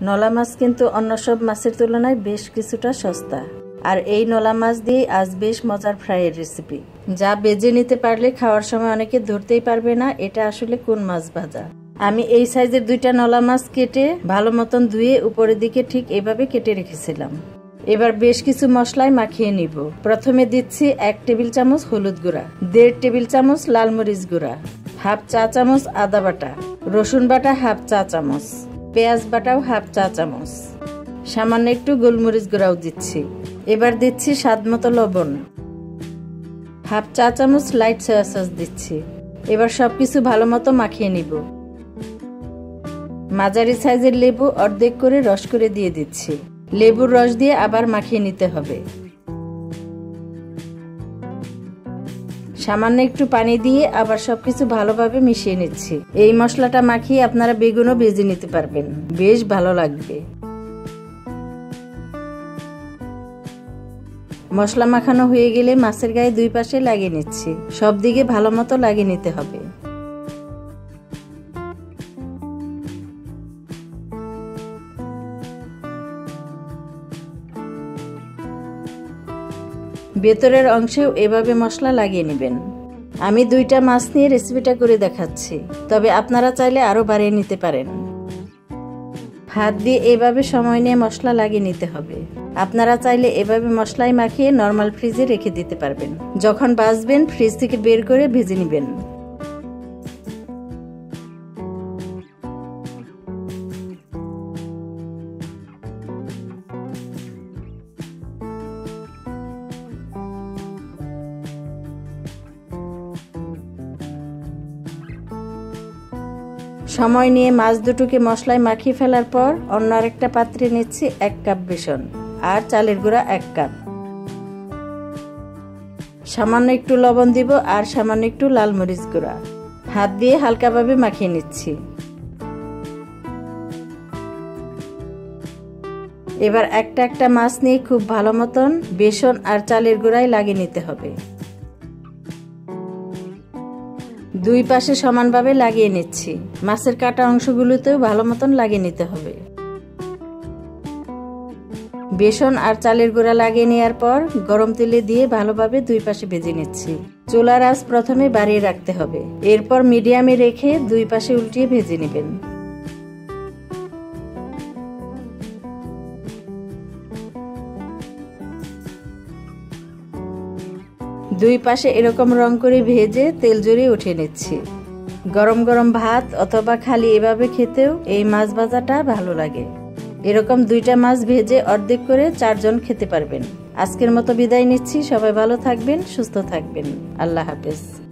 নলা মাছ কিন্তু অন্য সব মাছের তুলনায় বেশ কিছুটা সস্তা। আর এই নলা মাছ দিয়ে আজ বেশ মজার ফ্রাইয়ের রেসিপি। যা বেজে নিতে পারলে খাওয়ার সময় অনেকে ধরতেই পারবে না এটা আসলে কোন মাছ ভাজা। আমি এই সাইজের দুইটা নলা মাছ কেটে ভালো মতন ধুয়ে উপরের দিকে ঠিক এভাবে কেটে রেখেছিলাম। এবার বেশ কিছু মশলায় মাখিয়ে নিব। প্রথমে দিচ্ছি এক টেবিল চামচ হলুদ গুঁড়া, দেড় টেবিল চামচ লাল মরিচ গুঁড়া, হাফ চা চামচ আদা বাটা, রসুন বাটা হাফ চা চামচ। পেঁয়াজ বাটাও হাফ চা চামচ। সামান্য একটু গোলমরিচ গুঁড়াও দিচ্ছি। এবার দিচ্ছি স্বাদ মতো লবণ। হাফ চা চামচ লাইট সয়া সস দিচ্ছি। এবার সব কিছু ভালো মতো মাখিয়ে নিব। মাঝারি সাইজের লেবু অর্ধেক করে রস করে দিয়ে দিচ্ছি। লেবুর রস দিয়ে আবার মাখিয়ে নিতে হবে। সামান্য একটু পানি দিয়ে আবার সবকিছু ভালোভাবে মিশিয়ে নিচ্ছি। এই মশলাটা মাখিয়ে আপনারা বেগুনও ভেজে নিতে পারবেন। বেশ ভালো লাগবে। মশলা মাখানো হয়ে গেলে মাছের গায়ে দুই পাশে লাগিয়ে নিচ্ছি। সব দিকে ভালো মতো লাগিয়ে নিতে হবে। ভেতরের অংশেও এভাবে মশলা লাগিয়ে নেবেন। আমি দুইটা মাছ নিয়ে রেসিপিটা করে দেখাচ্ছি, তবে আপনারা চাইলে আরও বাড়িয়ে নিতে পারেন। হাত দিয়ে এভাবে সময় নিয়ে মশলা লাগিয়ে নিতে হবে। আপনারা চাইলে এভাবে মশলাই মাখিয়ে নর্মাল ফ্রিজে রেখে দিতে পারবেন। যখন বাসবেন ফ্রিজ থেকে বের করে ভেজে নেবেন। সময় নিয়ে মাছ দুটোকে মশলায় মাখিয়ে ফেলার পর অন্য আরেকটা পাত্রে নিচ্ছি এক কাপ বেসন আর চালের গুঁড়া এক কাপ। সামান্য একটু লবণ দিব আর সামান্য একটু লাল মরিচ গুঁড়া। হাত দিয়ে হালকাভাবে মাখিয়ে নিচ্ছি। এবার একটা একটা মাছ নিয়ে খুব ভালো মতন বেসন আর চালের গুঁড়ায় লাগিয়ে নিতে হবে। দুই পাশে সমানভাবে লাগিয়ে নিচ্ছি। মাছের কাটা অংশগুলোতেও ভালো মতন লাগিয়ে নিতে হবে। বেসন আর চালের গুঁড়া লাগিয়ে নেওয়ার পর গরম তেলে দিয়ে ভালোভাবে দুই পাশে ভেজে নিচ্ছি। চোলার আঁচ প্রথমে বাড়িয়ে রাখতে হবে। এরপর মিডিয়ামে রেখে দুই পাশে উল্টিয়ে ভেজে নেবেন। দুই পাশে এরকম রং করে ভেজে তেল জড়িয়ে উঠে নিচ্ছি। গরম গরম ভাত অথবা খালি এভাবে খেতেও এই মাছ ভাজাটা ভালো লাগে। এরকম দুইটা মাছ ভেজে অর্ধেক করে চারজন খেতে পারবেন। আজকের মতো বিদায় নিচ্ছি। সবাই ভালো থাকবেন, সুস্থ থাকবেন। আল্লাহ হাফেজ।